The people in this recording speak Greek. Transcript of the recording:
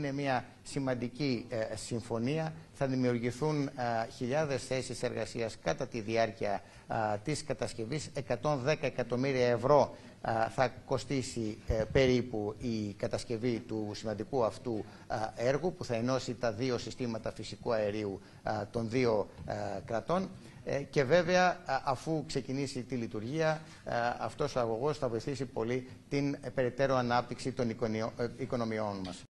είναι μια σημαντική ε, συμφωνία. Θα δημιουργηθούν ε, χιλιάδες θέσεις εργασίας κατά τη διάρκεια ε, της κατασκευής. 110 εκατομμύρια ευρώ ε, θα κοστίσει ε, περίπου η κατασκευή του σημαντικού αυτού ε, έργου που θα ενώσει τα δύο συστήματα φυσικού αερίου των δύο κρατών. Και βέβαια, αφού ξεκινήσει τη λειτουργία, αυτός ο αγωγός θα βοηθήσει πολύ την περαιτέρω ανάπτυξη των οικονομιών μας.